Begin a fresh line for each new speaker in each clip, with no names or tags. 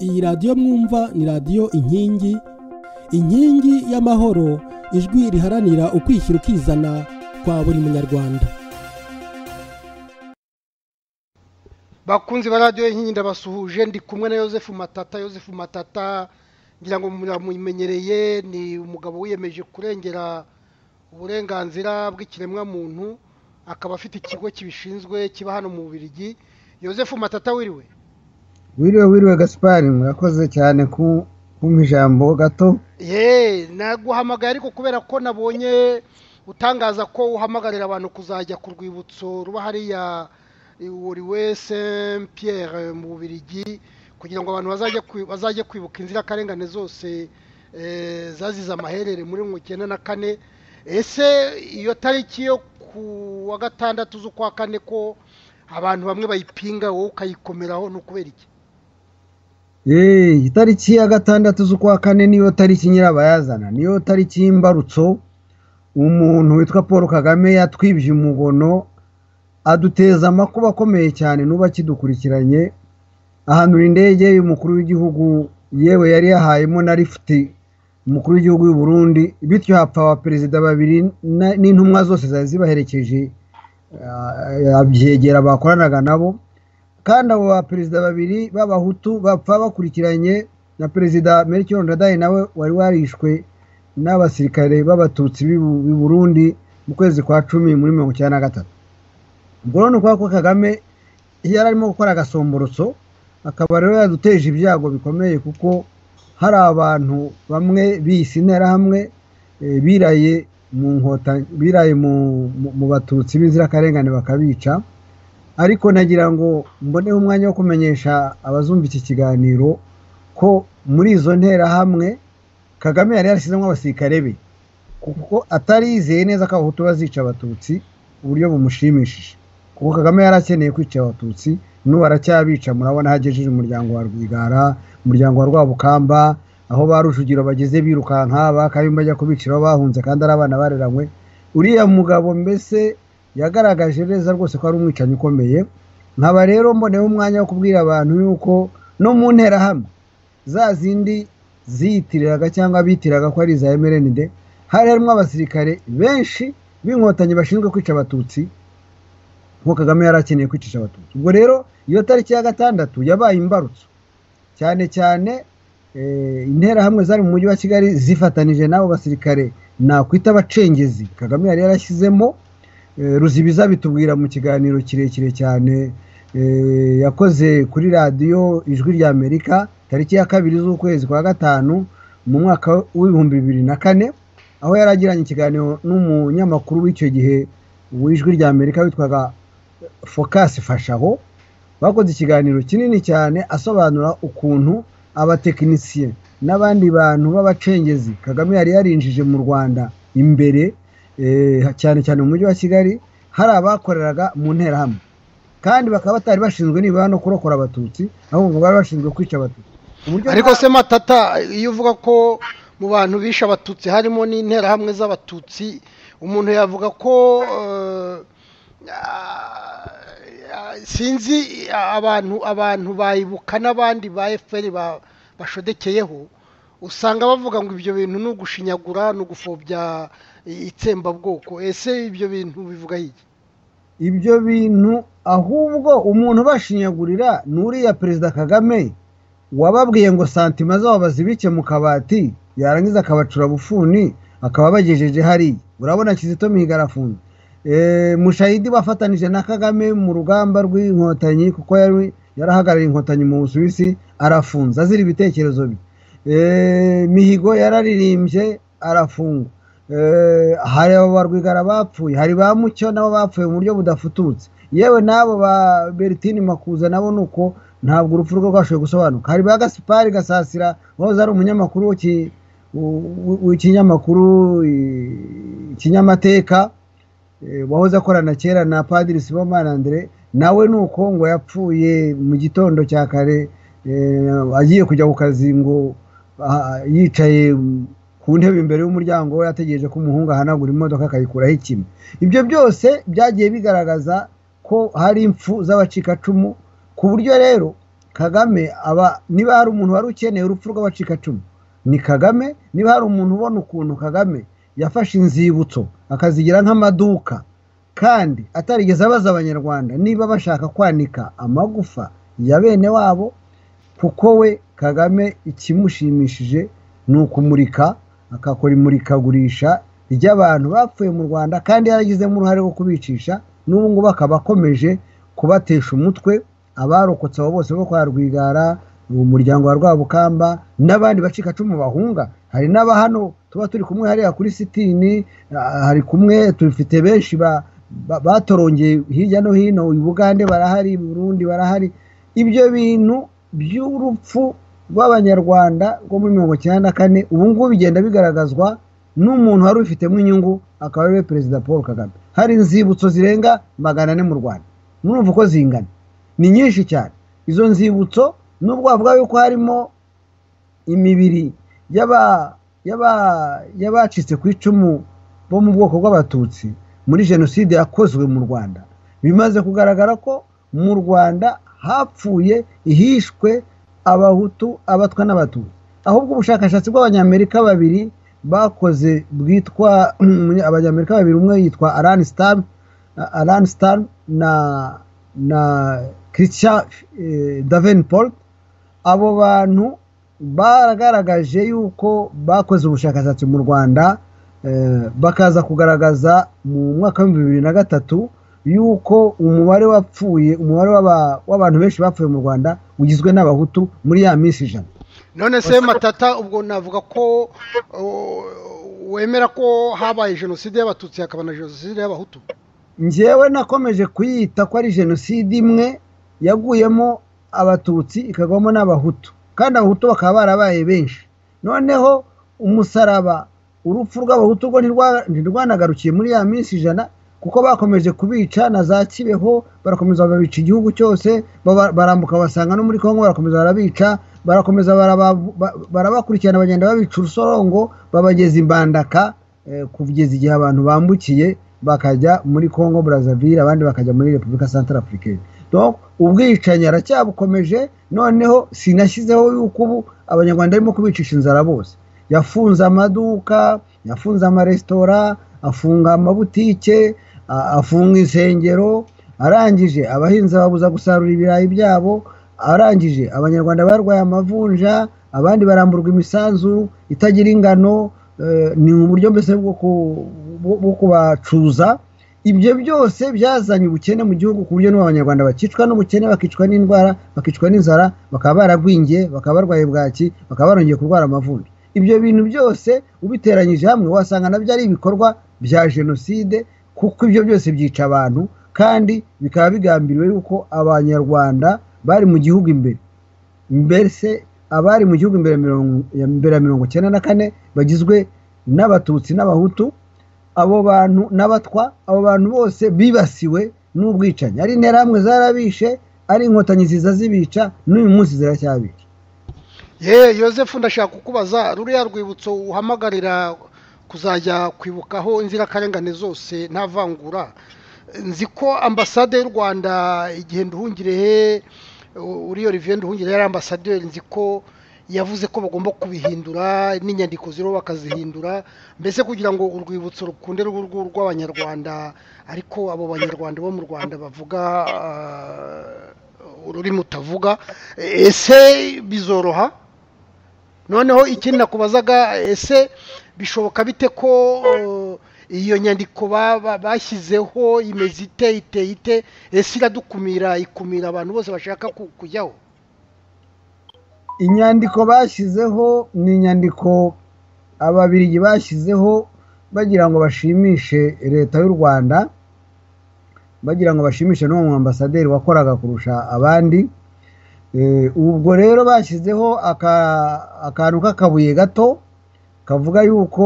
iyi radiyo mwumva ni radiyo inkingi. Inkingi y'amahoro ijwi riharanira ukwishyira ukizana kwa buri munyarwanda.
Bakunzi ba radiyo inkingi ndabasuhuje ndi kumwe na Yosefu matata Yosefu matata ngira ngo muramumenyereye ni umugabo wiyemeje kurengera uburenganzira bw'ikiremwamuntu akaba afite ikigo kibishinzwe kiba hano mu Bubiligi. Yosefu matata wiriwe?
Wiriwe wiriwe gaspari murakoze cyane kumpa ijambo gato.
Ye naguhamagaye ariko kubera ko nabonye utangaza ko uhamagarira abantu kuzajya ku rwibutso ruba hariya wuriwe saint Pierre mu Bubiligi kugira ngo abantu bazajye kwibuka inzirakarengane zose zazize amaherere muri mirongo icyenda na kane. Ese iyo tariki yo ku wa gatandatu z'ukwa kane ko abantu bamwe bayipinga wowe ukayikomeraho ni ukubera iki?
Itariki ya gatandatu z'ukwa kane niyo tariki nyirabayazana. Niyo tariki y'imbarutso. Umuntu witwa paul kagame yatwibye umugono aduteza amakuba akomeye cyane n'uba akidukurikiranye ahanura indege y'umukuru w'igihugu yewe yari yahayemo na lifuti umukuru w'igihugu y'u Burundi. Bityo hapfa abaperezida babiri n'intumwa zose zari zibaherekeje abyegera bakoranaga nabo. Kandi abo baperezida babiri b'abahutu bapfa bakurikiranye na perezida Melchior Ndadaye nawe wari warishwe n'abasirikare b'abatutsi b'i Burundi mu kwezi kwa cumi muri mirongo icyenda na gatatu. Ubwo rero ni ukuvuga ko kagame yari arimo gukora agasomborotso akaba rero yaduteje ibyago bikomeye kuko hari abantu bamwe bisi interahamwe biraye mu biraye mu batutsi b'inzirakarengane bakabica. Ariko nagira ngo mboneho umwanya wo kumenyesha abazumva iki kiganiro ko muri izo nterahamwe kagame yari yarashyizemo abasirikare be. Kuko atari yizeye neza ko abahutu bazica abatutsi uburyo bumushimishije. Kuko kagame yari akeneye kwica abatutsi n'ubu aracyabica. Murabona hagejeje umuryango wa rwigara umuryango wa rwabukamba aho ba rujugiro bageze birukanka bakabimba bajya kubiciraho bahunze kandi ari abana bareranywe. Uriya mugabo mbese yagaragaje neza rwose ko ari umwicanyi ukomeye. Nkaba rero mboneho umwanya wo kubwira abantu yuko no mu nterahamwe za zindi ziyitiriraga cyangwa bitiraga ko ari iza emerenide hari harimo abasirikare benshi b'inkotanyi bashinzwe kwica abatutsi nk'uko kagame yari akeneye kwicisha abatutsi. Ubwo rero iyo tariki ya gatandatu yabaye imbarutso cyane cyane interahamwe zari mu mujyi wa kigali zifatanije n'abo basirikare nakwita abacengezi. Kagame yari yarashyizemo ruzibiza bitubwira mu kiganiro kirekire cyane yakoze kuri radiyo ijwi rya amerika tariki ya kabiri z'ukwezi kwa gatanu mu mwaka w'ibihumbi bibiri na kane aho yari agiranye ikiganiro n'umunyamakuru w'icyo gihe w'ijwi rya amerika witwaga fokasi fashaho bakoze ikiganiro kinini cyane asobanura ukuntu abatekinisiye n'abandi bantu b'abacengezi kagame yari yarinjije mu rwanda imbere cyane cyane mu mujyi wa kigali hari abakoreraga mu nterahamwe. Kandi bakaba batari bashinzwe nibura no kurokora abatutsi ahubwo bari bashinzwe kwica abatutsi.
Ariko se matata iyo uvuga ko mu bantu bishe abatutsi harimo n'interahamwe z'abatutsi umuntu yavuga ko sinzi abantu abantu bayibuka n'abandi ba efuperi bashodekeyeho usanga bavuga ngo ibyo bintu ni ugushinyagura ni ugupfobya itsembabwoko. Ese ibyo bintu bivuga iki?
Ibyo bintu ahubwo umuntu ubashinyagurira ni uriya perezida kagame wababwiye ngo santima zabo bazibike mu kabati yarangiza akabacura bufuni akaba bagejeje hariya. Urabona kizito mihigo arafunze mushayidi wafatanije na kagame mu rugamba rw'inkotanyi kuko yari yarahagarariye inkotanyi mu busuwisi arafunze azira ibitekerezo bye. Mihigo yararirimbye arafungwa. Hari abo barwigara bapfuye hari ba mucyo nabo bapfuye mu buryo budafututse. Yewe n'abo ba beritini makuza nabo ni uko ntabwo urupfu rwe rwashoboye gusobanuka. Hari ba gasipari gasasira wahoze ari umunyamakuru w'ikinyamakuru ikinyamateka wahoze akorana kera na padiri sibomana andre nawe ni uko ngo yapfuye mu gitondo cya kare agiye kujya ku kazi ngo yicaye ku ntebe imbere y'umuryango we yategereje ko umuhungu ahanagura imodoka akayikuraho ikime. Ibyo byose byagiye bigaragaza ko hari impfu z'abacikacumu ku buryo rero kagame aba niba hari umuntu wari ukeneye urupfu rw'abacikacumu ni kagame. Niba hari umuntu ubona ukuntu kagame yafashe inzibutso akazigira nk'amaduka kandi atarigeze abaza abanyarwanda niba bashaka kwanika amagufa ya bene wabo kuko we kagame ikimushimishije ni ukumurika agakora imurikagurisha ry'abantu bapfuye mu rwanda kandi yaragizemo uruhare rwo kubicisha n'ubu ngubu akaba akomeje kubatesha umutwe abarokotse abo bose bo kwa rwigara umuryango wa rwabukamba n'abandi bacikacumu bahunga. Hari n'aba hano tuba turi kumwe hariya kuri sitini hari kumwe tufite benshi batorongeye hirya no hino i bugande barahari i burundi barahari. Ibyo bintu by'urupfu rw'abanyarwanda rwo muri mirongo icyenda na kane ubu ngubu bigenda bigaragazwa n'umuntu wari ubifitemo inyungu akaba ari we perezida paul kagame. Hari inzibutso zirenga magana ane mu rwanda. Murumva uko zingana. Ni nyinshi cyane. Izo nzibutso nubwo bavuga yuko harimo imibiri y'abacitse ku icumu bo mu bwoko bw'abatutsi muri jenoside yakozwe mu rwanda. Bimaze kugaragara ko mu rwanda hapfuye ihishwe abahutu abatwa n'abatutsi ahubwo ubushakashatsi bw'abanyamerika babiri bakoze bwitwa abanyamerika babiri umwe yitwa arani star na na christian davenport. Abo bantu baragaragaje yuko bakoze ubushakashatsi mu rwanda bakaza kugaragaza mu mwaka w'ibihumbi bibiri na gatatu yuko umubare wapfuye umubare w'abantu benshi bapfuye mu rwanda ugizwe n'abahutu muri ya minsi ijana.
None se matata ubwo navuga ko wemera ko habaye jenoside y'abatutsi hakaba na jenoside y'abahutu?
Ngewe nakomeje kuyita ko ari jenoside imwe yaguyemo abatutsi ikagwamo n'abahutu. Kandi abahutu bakaba barabaye benshi. Noneho umusaraba urupfu rw'abahutu rwo ntirwanagarukiye muri ya minsi ijana kuko bakomeje kubica na za kibeho barakomeza babica igihugu cyose barambuka basanga no muri kongo barakomeza barabica barakomeza barabakurikirana bagenda babica urusorongo babageza imbandaka kugeza igihe abantu bambukiye bakajya muri kongo burazavire abandi bakajya muri repubulika santara afurikani ubwicanyi aracyabukomeje noneho sinashyizeho yuko ubu abanyarwanda barimo kubicisha inzara bose. Yafunze amaduka yafunze amaresitora afunga amabutike afunga insengero arangije abahinzi babuza gusarura ibirayi byabo arangije abanyarwanda barwaye amavunja abandi baramburwa imisanzu itagira ingano ni mu buryo mbese bwo kubacuza. Ibyo byose byazanye ubukene mu gihugu ku buryo n'abanyarwanda bakicwa n'ubukene bakicwa n'indwara bakicwa n'inzara bakaba baragwingiye bakaba barwaye bwaki bakaba barongeye kurwara amavunja. Ibyo bintu byose ubiteranyije hamwe wasanga na byo ari ibikorwa bya jenoside kuko ibyo byose byica abantu kandi bikaba bigambiriwe yuko abanyarwanda bari mu gihugu imbere. Mbese abari mu gihugu imbere ya mirongo icyenda na kane bagizwe n'abatutsi n'abahutu abo bantu n'abatwa abo bantu bose bibasiwe n'ubwicanyi. Ari interahamwe zarabishe ari inkotanyi ziza zibica n'uyu munsi ziracyabica.
Ye yosefu ndashaka kukubaza ruriya rwibutso uhamagarira kuzajya kwibukaho inzirakarengane zose nta vangura nzi ko ambasade y'u rwanda igihe nduhungirehe uriyo riviye nduhungire yari ambasaderi nzi ko yavuze ko bagomba kubihindura n'inyandiko ziriho bakazihindura. Mbese kugira ngo urwibutso rukunde rw'abanyarwanda ariko abo banyarwanda bo mu rwanda bavuga ururimi utavuga ese bizoroha? Noneho ikindi nakubazaga ese bishoboka bite ko iyo nyandiko bashyizeho imeze ite iteye ite? Ese iradukumira ikumira abantu bose bashaka kujyaho?
Inyandiko bashyizeho ni inyandiko ababirigi bashyizeho bagira ngo bashimishe leta y'u rwanda bagira ngo bashimishe n'uwo mwambasaderi wakoraga kurusha abandi. Ubwo rero bashyizeho akantu k'akabuye gato kavuga yuko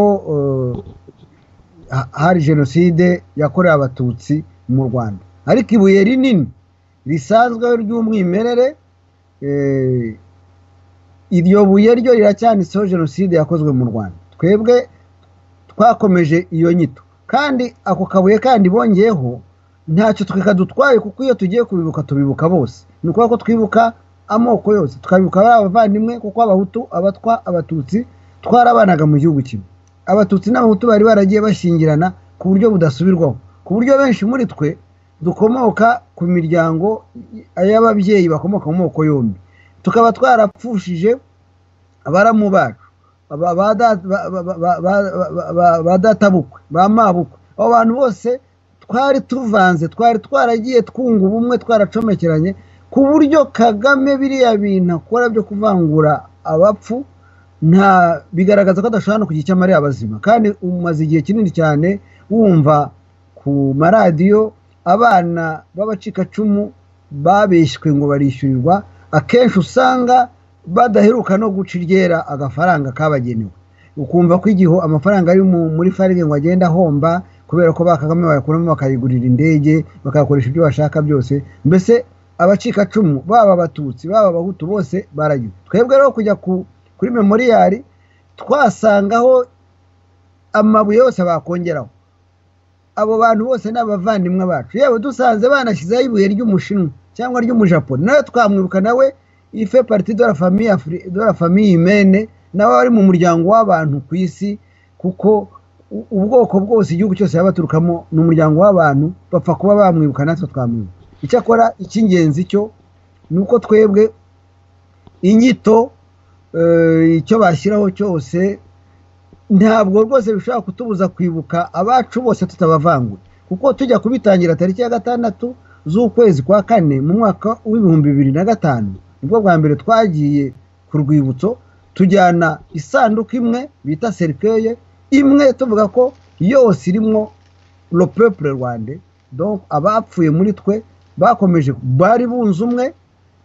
hari jenoside yakorewe abatutsi mu rwanda. Ariko ibuye rinini risanzwe ry'umwimerere iryo buye ryo riracyanditseho jenoside yakozwe mu rwanda. Twebwe twakomeje iyo nyito. Kandi ako kabuye kandi bongeyeho ntacyo twe kadutwaye kuko iyo tugiye kubibuka tubibuka bose. Ni ukuvuga ko twibuka amoko yose. Tukabibuka abavandimwe kuko abahutu abatwa abatutsi twarabanaga mu gihugu kimwe abatutsi n'abahutu bari baragiye bashyingirana ku buryo budasubirwaho ku buryo benshi muri twe dukomoka ku miryango y'ababyeyi bakomoka mu moko yombi tukaba twarapfushije abaramu bacu ba databukwe ba mabukwe abo bantu bose twari tuvanze twari twaragiye twunga ubumwe twaracomekeranye ku buryo kagame biriya bintu akora byo kuvangura abapfu nta bigaragaza ko adashobora no kugira icyo amarira abazima kandi umaze igihe kinini cyane wumva ku maradiyo abana b'abacikacumu babeshywe ngo barishyurirwa akenshi usanga badaheruka no guca iryera agafaranga kabagenewe. Ukumva ko igihe amafaranga ari mu- muri farige ngo agenda ahomba kubera ko ba kagame bayakuramo bakayigurira indege bakayakoresha ibyo bashaka byose mbese abacikacumu baba abatutsi baba abahutu bose baragiwe twebwe rero kujya ku, kuri memoriyari twasangaho amabuye yose bakongeraho. Abo bantu bose ni abavandimwe bacu. Yewe dusanze banashyizeho ibuye ry'umushinwa cyangwa ry'umujaponi nawe twamwibuka nawe ife pariti de la famille de la famille nawe ari mu muryango w'abantu ku isi kuko ubwoko bwose igihugu cyose yaba baturukamo ni umuryango w'abantu bapfa kuba bamwibuka natwe twamwibuka. Icyakora icy'ingenzi cyo ni uko twebwe inyito icyo bashyiraho cyose ntabwo rwose bishobora kutubuza kwibuka abacu bose tutabavangura. Kuko tujya kubitangira tariki ya gatandatu z'ukwezi kwa kane mu mwaka w'ibihumbi bibiri na gatanu ni bwo bwa mbere twagiye ku rwibutso tujyana isanduku imwe bita serikeye imwe tuvuga ko yose irimo peuple rwande abapfuye muri twe bakomeje bari bunze umwe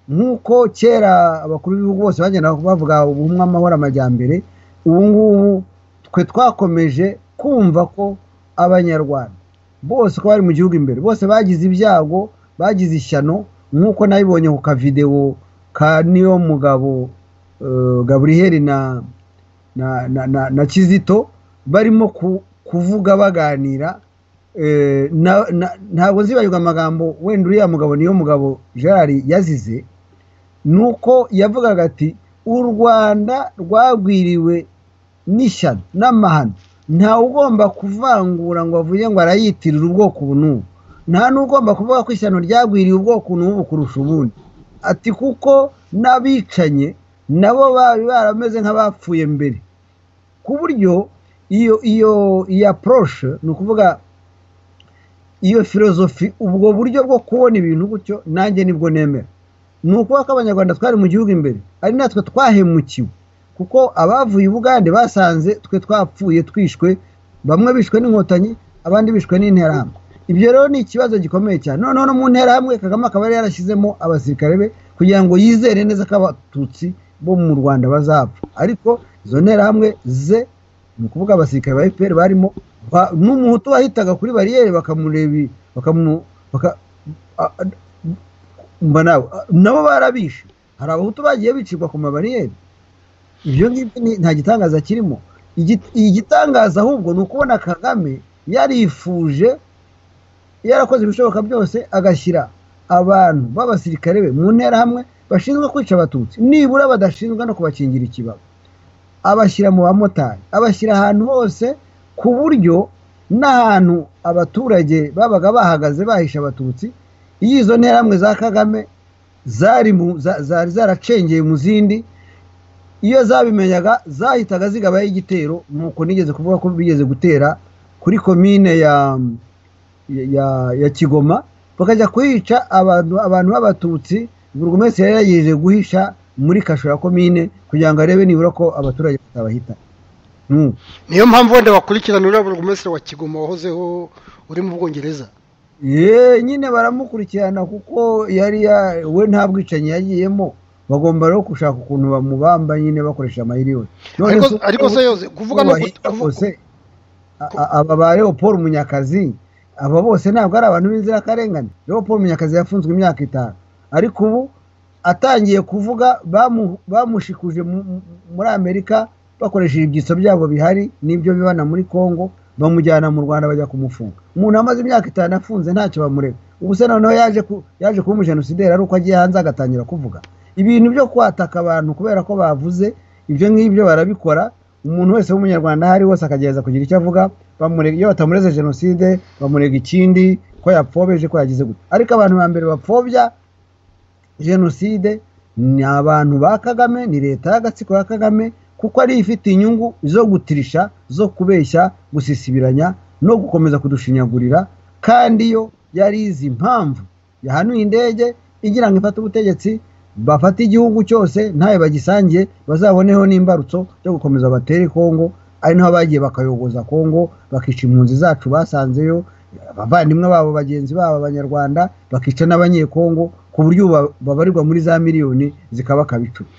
nk'uko kera abakuru b'ibihugu bose bagenda bavuga ubumwe amahoro amajyambere ubu ngubu twe twakomeje kumva ko abanyarwanda bose ko bari mu gihugu imbere bose bagize ibyago bagize ishyano nk'uko nabibonye ku kavidewo ka niyo mugabo eh, gaburiyeri na na, na, na, kizito barimo ku, kuvuga baganira eh, ntabwo nzibagirwa amagambo wenda uriya mugabo niyo mugabo gerard yazize ni uko yavugaga ati u rwanda rwagwiriwe n'ishyano n'amahano. Ntawe ugomba kuvangura ngo avuge ngo arayitirira ubwoko ubu n'ubu. Nta n'ugomba kuvuga ko ishyano ryagwiriye ubwoko n'ubu kurusha ubundi. Ati kuko n'abicanye nabo bari barameze nk'abapfuye mbere. Ku buryo iyo iyo iyi approche ni ukuvuga iyo filozofi ubwo buryo bwo kubona ibintu gutyo nanjye ni bwo nemera. Ni ukuvuga ko abanyarwanda twari mu gihugu imbere ari natwe twahemukiwe kuko abavuye i bugande basanze twe twapfuye twishwe bamwe bishwe n'inkotanyi abandi bishwe n'interahamwe. Ibyo rero ni ikibazo gikomeye cyane. Noneho no mu nterahamwe kagame akaba yari yarashyizemo abasirikare be kugira ngo yizere neza ko abatutsi bo mu rwanda bazapfa. Ariko izo nterahamwe ze ni ukuvuga abasirikare ba fpr barimo ba- n'umuhutu wahitaga kuri bariyeri bakamureba bakamu baka, a- a- mba nawe. Nabo barabishe. Hari abahutu bagiye bicirwa ku mabariyeri ibyo ngibyo nta gitangaza kirimo. Igi- igitangaza ahubwo ni ukubona kagame yarifuje yarakoze ibishoboka byose agashyira abantu b'abasirikare be mu nterahamwe bashinzwe kwica abatutsi. Nibura badashinzwe no kubakingira ikibaba abashyira mu bamotari. Abashyira ahantu hose ku buryo n'ahantu abaturage babaga bahagaze bahisha abatutsi iyo izo nterahamwe za kagame zari zaracengeye mu zindi. Iyo zabimenyaga zahitaga zigabaho igitero nuko nigeze kuvuga ko bigeze gutera kuri komine ya ya, ya kigoma. Bakajya kuhica abantu abantu b'abatutsi burugumesi yari yagiye guhisha muri kasho ya komine kugira ngo arebe nibura ko abaturage batabahita.
Niyo mpamvu wenda bakurikirana uriya burugumesitiri wa kigoma wahozeho uri mu bwongereza.
Ye nyine baramukurikirana kuko yari ya- we nta bwicanyi yagiyemo. Bagomba rero gushaka ukuntu bamubamba nyine bakoresha amayiriyoni
Ariko- ariko se yose kuvuga no
a- aba ba leopold munyakazi aba bose ntabwo ari abantu b'inzirakarengane. Leopold munyakazi yafunzwe imyaka itanu. Ariko ubu atangiye kuvuga bamu- bamushikuje mu- mu- muri amerika bakoresheje ibyitso byabo bihari n'ibyo bibana muri congo bamujyana mu rwanda bajya kumufunga. Umuntu amaze imyaka itanu afunze ntacyo bamurega ubu se noneho yaje yaje kuba umujenosideri ari uko agiye hanze agatangira kuvuga. Ibintu byo kwataka abantu kubera ko bavuze ibyo ngibyo barabikora umuntu wese w'umunyarwanda aho ari hose akagerageza kugira icyo avuga iyo batamureze jenoside bamurega ikindi ko yapfobeje ko yagize gutya ariko abantu ba mbere bapfobya jenoside ni abantu ba kagame ni leta y'agatsiko ya kagame kuko ariyo ifite inyungu zo gutirisha zo kubeshya gusisibiranya no gukomeza kudushinyagurira kandi yo yari izi impamvu yahanuye indege igira ngo ifate ubutegetsi bafate igihugu cyose ntawe bagisangiye bazaboneho n'imbarutso yo gukomeza batere kongo ari naho bagiye bakayogoza kongo bakica impunzi zacu basanzeyo abavandimwe babo bagenzi babo abanyarwanda bakica n'abanyekongo ku buryo babarirwa muri za miliyoni zikaba kabicumi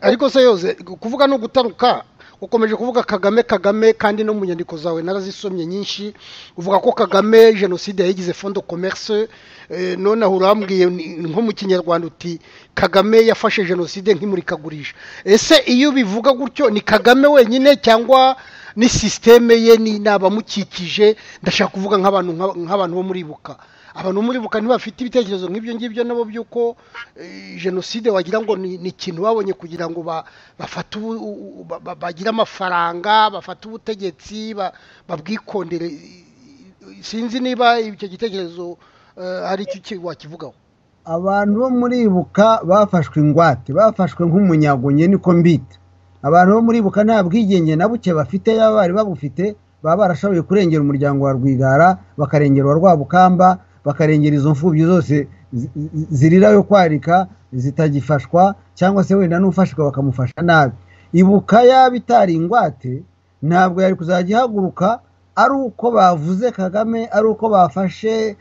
ariko se yose kuvuga no gutaruka ukomeje kuvuga kagame kagame kandi no mu nyandiko zawe narazisomye nyinshi uvuga ko kagame jenoside yayigize fondo commerce none aho urambwiye nko mu kinyarwanda uti kagame yafashe jenoside nk'imurikagurisha. Ese iyo ubivuga gutyo ni kagame wenyine cyangwa ni sisiteme ye ni abamukikije ndashaka kuvuga nk'abantu nk'abantu bo muri buka abantu bo muri buka ntibafite ibitekerezo nk'ibyo ngibyo nabo by'uko jenoside wagira ngo ni ikintu babonye kugira ngo bafate bagire amafaranga bafate ubutegetsi babwikondere. Sinzi niba icyo gitekerezo hari icyo wakivugaho.
Abantu bo muri buka bafashwe ingwate bafashwe nk'umunyago nye niko mbita. Abantu bo muri buka nta bwigenge na buke bafite yaba bari babufite baba barashoboye kurengera umuryango wa rwigara bakarengera uwa rwabukamba bakarengera izo mfubyi zose zirira yo kwarika zitagifashwa cyangwa se wenda n'ufashwa bakamufasha nabi. Ibuka yaba itari ingwate ntabwo yari kuzajya ihaguruka ari uko bavuze kagame ari uko bafashe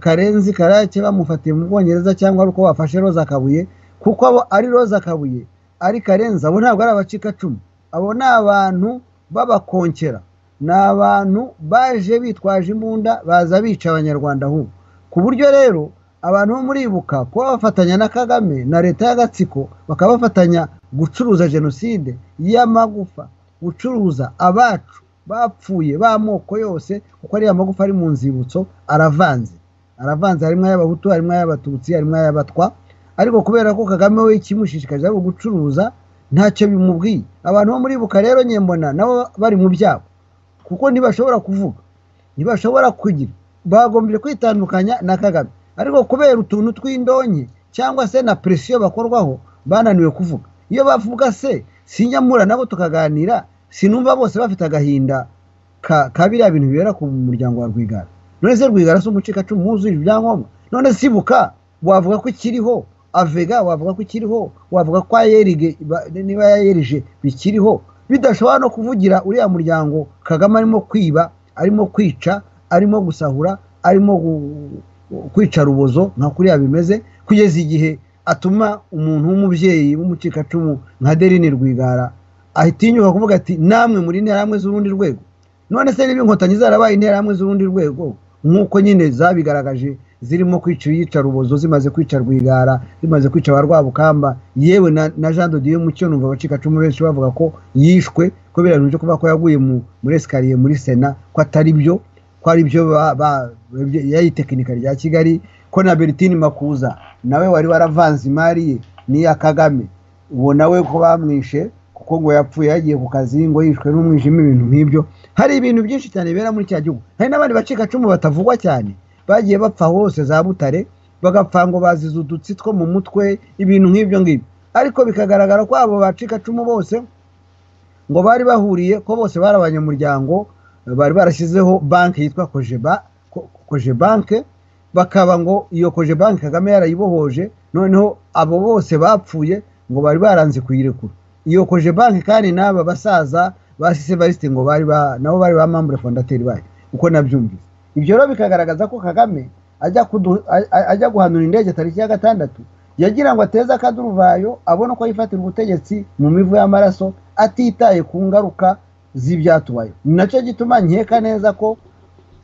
karenzi karake bamufatiye mu bwongereza cyangwa ari uko bafashe roza kabuye kuko abo ari roza kabuye ari karenzi abo ntabwo ari abacikacumu abo ni abantu b'abakonkera. Ni abantu baje bitwaje imbunda baza bica abanyarwanda ahubwo ku buryo rero abantu bo muri ibuka kuba bafatanya na kagame na leta y'agatsiko bakaba bafatanya gucuruza jenoside y'amagufa gucuruza abacu bapfuye b'amoko yose kuko ariya magufa ari mu nzibutso aravanze. Aravanze harimo ay'abahutu harimo ay'abatutsi harimo ay'abatwa. Ariko kubera ko kagame we ikimushishikaje ari ugucuruza ntacyo bimubwiye. Abantu bo muri ibuka rero nyembona nabo bari mu byabo kuko ntibashobora kuvuga. Ntibashobora kugira bagombye kwitandukanya na kagame. Ariko kubera utuntu tw'indonke cyangwa se na presiyo bakorwaho bananiwe kuvuga. Iyo bavuga se sinyamura nabo tukaganira sinumva bose bafite agahinda ka biriya bintu bibera ku muryango wa rwigara. None se rwigara si umucikacumu wuzuje ibyangombwa none sibuka wavuga ko ikiriho avega wavuga ko ikiriho wavuga ko niba yayerije bikiriho. Bidashobora no kuvugira uriya muryango kagame arimo kwiba arimo kwica arimo gusahura arimo kwica rubozo nka kuriya bimeze kugeza igihe atuma umuntu w'umubyeyi w'umucikacumu nka derini rwigara ahitinyuka kuvuga ati namwe muri interahamwe z'urundi rwego. None se niba inkotanyi zarabaye interahamwe z'urundi rwego? Nk'uko nyine zabigaragaje zirimo kwica iyica rubozo zimaze kwica rwigara zimaze kwica ba rwabukamba. Yewe na jean dodiyo mucyo numva abacikacumu benshi bavuga ko yishwe kubera byo kuvuga ko yaguye muri esikariye muri sena ko atari byo ko ari byo yayi tekinika rya kigali ko na beritini makuza nawe wari waravanze imari ye n'iya kagame. Uwo nawe ko bamwishe kuko ngo yapfuye yagiye ku kazi ngo yishwe n'umwijima ibintu nk'ibyo. Hari ibintu byinshi cyane bibera muri cya gihugu. Hari n'abandi bacikacumu batavugwa cyane. Bagiye bapfa hose za butare bagapfa ngo bazize udutsi two mu mutwe ibintu nk'ibyo ngibyo ariko bikagaragara ko abo bacikacumu bose ngo bari bahuriye ko bose bari abanyamuryango bari barashyizeho banki yitwa koje banke bakaba ngo iyo koje banke kagame yarayibohoje noneho abo bose bapfuye ngo bari baranze kuyirekura. Iyo koje banke kandi n'aba basaza basise barisite ngo bari nabo bari ba mambure fondateri bayo uko nabyumvise. Ibyo rero bikagaragaza ko kagame ajya guhanura indege tariki ya gatandatu yagira ngo ateze akaduruvayo abone uko yifatira ubutegetsi mu mivu y'amaraso atitaye ku ngaruka z'ibyatubaye ni na cyo gituma nkeka neza ko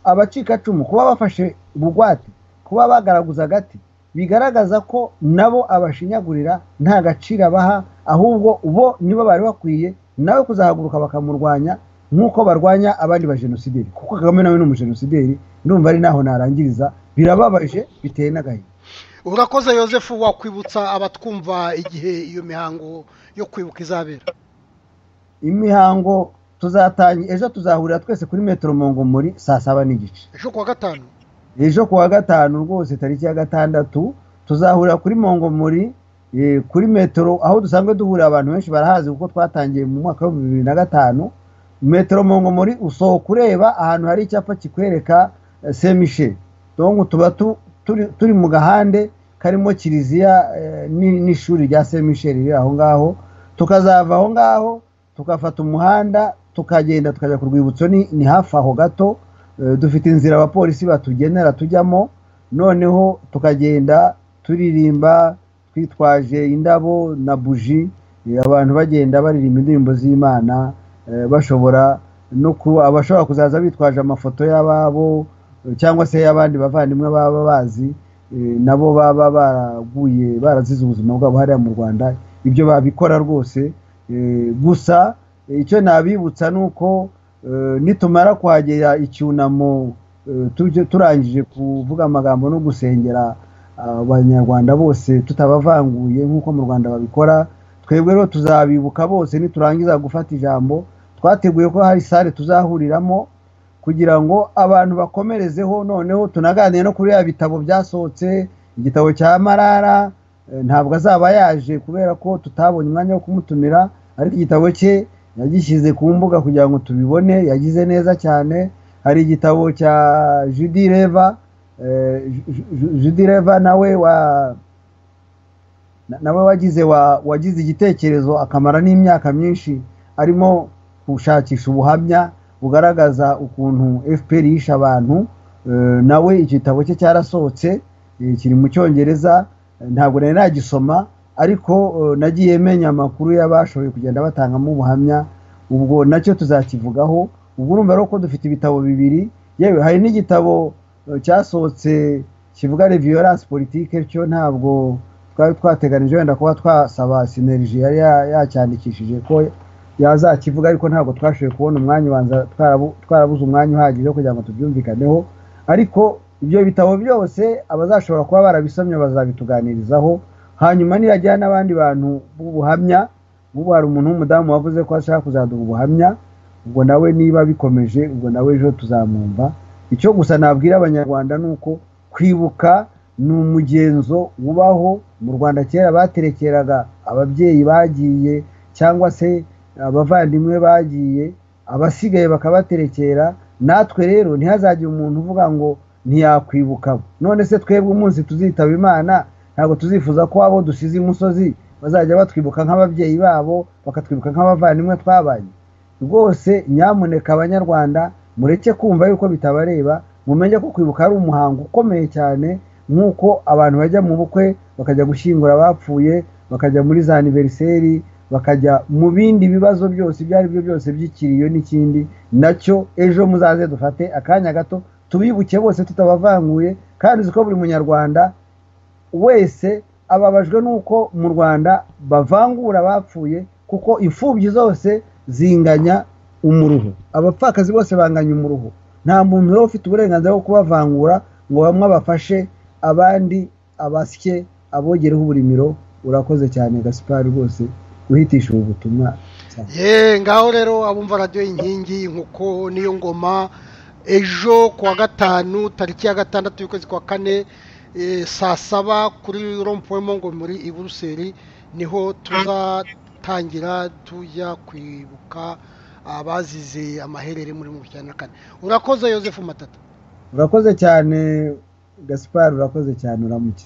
abacikacumu kuba bafashe bugwate kuba bagaraguza agati bigaragaza ko nabo abashinyagurira nta gaciro abaha ahubwo bo nibo bari bakwiye nawe kuzahaguruka bakamurwanya nk'uko barwanya abandi bajenosideri kuko kagame nawe ni umujenosideri ndumva ari naho narangiriza birababaje biteye n'agahinda.
Urakoze yosefu wakwibutsa abatwumva igihe iyo mihango yo kwibuka izabera.
Imihango tuzatangira ejo tuzahurira twese kuri metero muri saa saba n'igice.
Ejo kuwa gatanu.
Ejo kuwa gatanu rwose tariki ya gatandatu tuzahurira kuri muri kuri metero aho dusanzwe duhurira abantu benshi barahazi kuko twatangiye mu mwaka w'ibihumbi bibiri na gatanu. Metero muri usohoka ureba ahantu hari icyapa kikwereka semishe tuba turi mu gahande karimo kiliziya n'ishuri rya semishe riri aho ngaho. Tukazava aho ngaho tugafata umuhanda tukagenda tukajya ku rwibutso ni hafi aho gato dufite inzira abapolisi batugenera tujyamo noneho tukagenda turirimba twitwaje indabo na buji abantu bagenda baririmba indirimbo z'imana bashobora no abashobora kuzaza bitwaje amafoto y'ababo cyangwa se y'abandi bavandimwe baba bazi nabo baba baraguye barazize ubuzima bwabo hariya mu rwanda ibyo babikora rwose gusa icyo nabibutsa ni uko nitumara kuhagera icyunamo turangije kuvuga amagambo no gusengera abanyarwanda bose tutabavanguye nk'uko mu rwanda babikora twebwe rero tuzabibuka bose niturangiza gufata ijambo. Twateguye ko hari sale tuzahuriramo kugira ngo abantu bakomerezeho noneho tunaganire no kuri ya bitabo byasohotse igitabo cya marara ntabwo azaba yaje kubera ko tutabonye umwanya wo kumutumira ariko igitabo cye yagishyize ku mbuga kugira ngo tubibone. Yagize neza cyane. Hari igitabo cya judi reva judi reva nawe wa nawe wagize wagize igitekerezo akamara n'imyaka myinshi arimo gushakisha ubuhamya bugaragaza ukuntu fpr yishe abantu. Nawe igitabo cye cyarasohotse kiri mu cyongereza. Ntabwo nari nagisoma ariko nagiye menya amakuru y'abashoboye kugenda batangamo ubuhamya ubwo na cyo tuzakivugaho. Ubwo urumva rero ko dufite ibitabo bibiri yewe hari n'igitabo cyasohotse kivuga reviyorance politike cyo ntabwo twari twateganije wenda kuba twasaba sineriji yari yacyandikishije ko yazakivuga ariko ntabwo twashoboye kubona umwanya ubanza twarabuze umwanya uhagije kugira ngo tubyumvikaneho. Ariko ibyo bitabo byose abazashobora kuba barabisomye bazabituganirizaho hanyuma niragira n'abandi bantu b'ubuhamya nk'ubu hari umuntu w'umudamu wavuze ko ashaka kuzaduha ubuhamya ubwo nawe niba bikomeje ubwo nawe ejo tuzamwumva. Icyo gusa nabwira abanyarwanda ni uko kwibuka ni umugenzo ubaho. Mu rwanda kera baterekeraga ababyeyi bagiye cyangwa se abavandimwe bagiye abasigaye bakabaterekera. Natwe rero ntihazagire umuntu uvuga ngo ntiyakwibuka none se twebwe umunsi tuzitaba imana? Ntabwo tuzifuza ko abo dusize imusozi bazajya batwibuka nk'ababyeyi babo bakatwibuka nk'abavandimwe twabanye. Rwose nyamuneka abanyarwanda mureke kumva yuko bitabareba mumenye ko kwibuka ari umuhango ukomeye cyane nk'uko abantu bajya mu bukwe bakajya gushyingura abapfuye bakajya muri za aniveriseri bakajya mu bindi bibazo byose ibyo ari byo byose by'ikiriyo n'ikindi na cyo ejo muzaze dufate akanya gato tubibuke bose tutabavanguye kandi ko buri munyarwanda wese ababajwe n'uko mu rwanda bavangura abapfuye kuko imfubyi zose zinganya umuruho. Abapfakazi bose banganya umuruho. Nta muntu rero ufite uburenganzira bwo kubavangura ngo bamwe abafashe abandi abasye abogereho uburimiro. Urakoze cyane gasipari rwose guhitisha ubu butumwa.
Ye ngaho rero abumva radiyo inkingi nk'uko niyo ngoma. Ejo ku wa gatanu tariki ya gatandatu y'ukwezi kwa kane saa saba kuri rompuwemo ngo muri i buruseli ni ho tuzatangira tujya kwibuka abazize amaherere muri mirongo icyenda na kane urakoze yosefu matata
urakoze cyane gasipari urakoze cyane uramuke